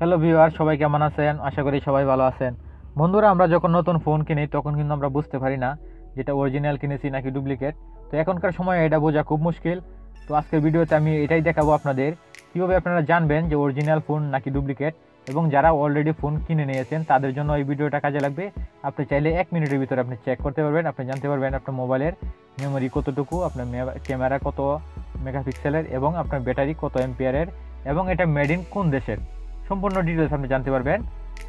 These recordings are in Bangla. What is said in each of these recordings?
হ্যালো ভিউয়ার সবাই কেমন আছেন? আশা করি সবাই ভালো আছেন। বন্ধুরা, আমরা যখন নতুন ফোন কিনি, তখন কিন্তু আমরা বুঝতে পারি না যেটা অরিজিনাল কিনেছি নাকি ডুপ্লিকেট তো এখনকার সময় এটা বোঝা খুব মুশকিল। তো আজকের ভিডিওতে আমি এটাই দেখাবো আপনাদের। কীভাবে আপনারা জানবেন যে অরিজিনাল ফোন নাকি ডুপ্লিকেট এবং যারা অলরেডি ফোন কিনে নিয়েছেন, তাদের জন্য এই ভিডিওটা কাজে লাগবে। আপনি চাইলে এক মিনিটের ভিতরে আপনি চেক করতে পারবেন, আপনি জানতে পারবেন আপনার মোবাইলের মেমোরি কতটুকু, আপনার ক্যামেরা কত মেগাপিক্সেলের এবং আপনার ব্যাটারি কত এমপিয়ারের এবং এটা মেড ইন কোন দেশের? সম্পূর্ণ ডিটেলস আপনি জানতে পারবেন।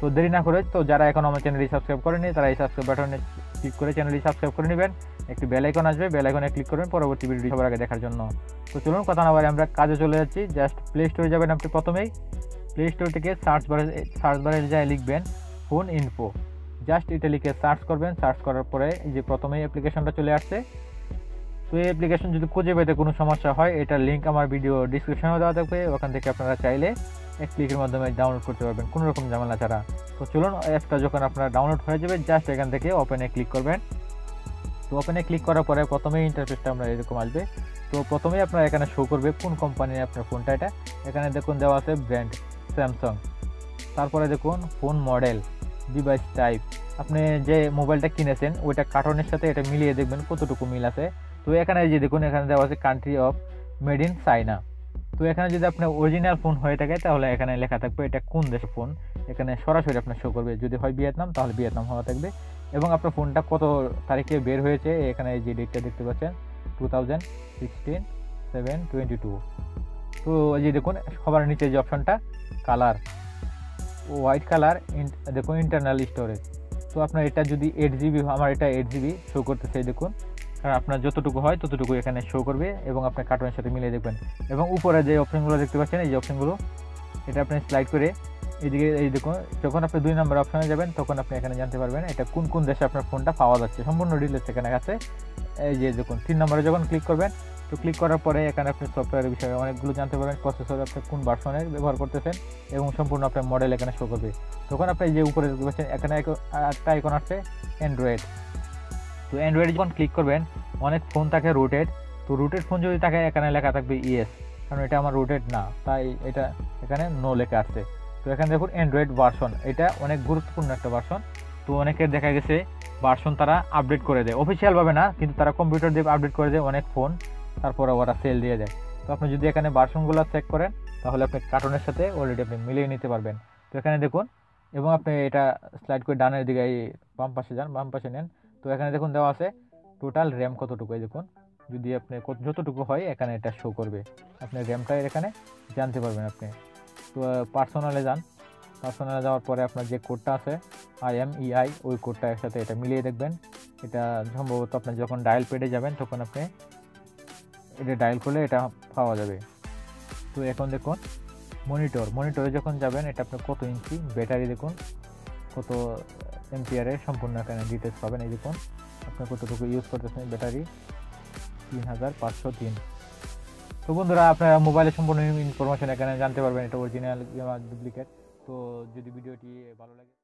তো দেরি না করে, তো যারা এখন আমার চ্যানেলটি সাবস্ক্রাইব করেনি তারা এই সাবস্ক্রাইব বাটনে ক্লিক করে চ্যানেলটি সাবস্ক্রাইব করে নেবেন। একটি বেল আইকন আসবে বেল আইকনে ক্লিক করবেন পরবর্তী ভিডিওটি সবার আগে দেখার জন্য। তো চলুন, কথা না বলে আমরা কাজে চলে যাচ্ছি। জাস্ট প্লে স্টোরে যাবেন আপনি প্রথমেই। প্লে স্টোর থেকে সার্চ বারে সার্চ বারে যায় লিখবেন ফোন ইনফো জাস্ট এটা লিখে সার্চ করবেন। সার্চ করার পরে এই যে প্রথমেই অ্যাপ্লিকেশনটা চলে আসছে। তো এই অ্যাপ্লিকেশন যদি খুঁজে পেতে কোনো সমস্যা হয় এটার লিঙ্ক আমার ভিডিও ডিসক্রিপশনে দেওয়া থাকবে। ওখান থেকে আপনারা চাইলে এক ক্লিকের মাধ্যমে ডাউনলোড করতে পারবেন। কোনো রকম ঝামেলা ছাড়া। তো চলুন অ্যাপটা যখন আপনার ডাউনলোড হয়ে যাবে জাস্ট এখান থেকে ওপেনে ক্লিক করবেন। তো ওপেনে ক্লিক করার পরে প্রথমেই ইন্টারফেসটা আমরা এরকম আসবে। তো প্রথমেই আপনার এখানে শো করবে কোন কোম্পানির আপনার ফোনটা এটা। এখানে দেখুন, দেওয়া আছে ব্র্যান্ড স্যামসাং তারপরে দেখুন ফোন মডেল ডিভাইস টাইপ আপনি যে মোবাইলটা কিনেছেন, ওইটা কার্টনের সাথে এটা মিলিয়ে দেখবেন কতটুকু মিল আছে। তো এখানে যে দেখুন, এখানে দেওয়া আছে country of made in China তো এখানে যদি আপনার অরিজিনাল ফোন হয়ে থাকে, তাহলে এখানে লেখা থাকবে এটা কোন দেশের ফোন এখানে সরাসরি আপনার শো করবে। যদি হয় ভিয়েতনাম, তাহলে ভিয়েতনাম হওয়া থাকবে। এবং আপনার ফোনটা কত তারিখে বের হয়েছে? এখানে যে ডেটটা দেখতে পাচ্ছেন two thousand sixteen seven twenty two তো এই যে দেখুন, সবার নিচে যে অপশনটা কালার হোয়াইট কালার দেখুন ইন্টারনাল স্টোরেজ তো আপনার এটা যদি এইট জিবি আমার এটা এইট জিবি শো করতেছে, দেখুন। আপনার যতটুকু হয় ততটুকু এখানে শো করবে এবং আপনার কার্টুনের সাথে মিলিয়ে দেখবেন। এবং উপরে যে অপশনগুলো দেখতে পাচ্ছেন, এই যে অপশনগুলো এটা আপনি স্লাইড করে এইদিকে, এই দেখুন, যখন আপনি দুই নম্বর অপশানে যাবেন, তখন আপনি এখানে জানতে পারবেন এটা কোন কোন দেশে আপনার ফোনটা পাওয়া যাচ্ছে। সম্পূর্ণ ডিটেলস এখানে আছে। এই যে দেখুন, তিন নম্বরে যখন ক্লিক করবেন, তো ক্লিক করার পরে এখানে আপনি সফটওয়্যারের বিষয়ে অনেকগুলো জানতে পারবেন প্রসেসর আপনি কোন ভার্সনের ব্যবহার করতেছেন এবং সম্পূর্ণ আপনার মডেল এখানে শো করবে। তখন আপনি যে উপরে দেখতে পাচ্ছেন, এখানে একটা আইকন আছে অ্যান্ড্রয়েড তো অ্যান্ড্রয়েড যখন ক্লিক করবেন, অনেক ফোন থাকে রুটেড তো রুটেড ফোন যদি থাকে, এখানে লেখা থাকবে ইএস কারণ এটা আমার রুটেড না, তাই এটা এখানে নো লেখা আসছে তো এখানে দেখুন অ্যান্ড্রয়েড ভার্সন এটা অনেক গুরুত্বপূর্ণ একটা ভার্সন তো অনেকের দেখা গেছে ভার্সন তারা আপডেট করে দেয়। অফিসিয়ালভাবে না, কিন্তু তারা কম্পিউটার দিয়ে আপডেট করে দেয় অনেক ফোন তারপরে ওরা সেল দিয়ে দেয়। তো আপনি যদি এখানে ভার্সনগুলো চেক করেন, তাহলে আপনি কার্টুনের সাথে অলরেডি আপনি মিলিয়ে নিতে পারবেন। তো এখানে দেখুন, এবং আপনি এটা স্লাইড করে ডানের দিকে এই বাম পাশে যান, বাম পাশে নেন তো এখানে দেখুন দেওয়া আছে টোটাল র্যাম কতটুকু? এই দেখুন, যদি আপনি যতটুকু হয় এখানে এটা শো করবে। আপনি র্যামটা এখানে জানতে পারবেন আপনি। তো পার্সোনালে যান। পার্সোনালে যাওয়ার পরে আপনার যে কোডটা আছে আই এম ইআই ওই কোডটা একসাথে এটা মিলিয়ে দেখবেন। এটা সম্ভবত আপনি যখন ডায়াল পেডে যাবেন, তখন আপনি এটা ডায়াল করলে এটা পাওয়া যাবে। তো এখন দেখুন মনিটর মনিটরে যখন যাবেন, এটা আপনি কত ইঞ্চি? ব্যাটারি দেখুন, কত এমপিয়ারের সম্পূর্ণ এখানে ডিটেলস পাবেন। এই দেখুন আপনি কতটুকু ইউজ করতেছেন ব্যাটারি? তিন হাজার পাঁচশো তিন তো বন্ধুরা, আপনারা মোবাইলের সম্পূর্ণ ইনফরমেশন এখানে জানতে পারবেন, এটা অরিজিনাল ডুপ্লিকেট তো যদি ভিডিওটি ভালো লাগে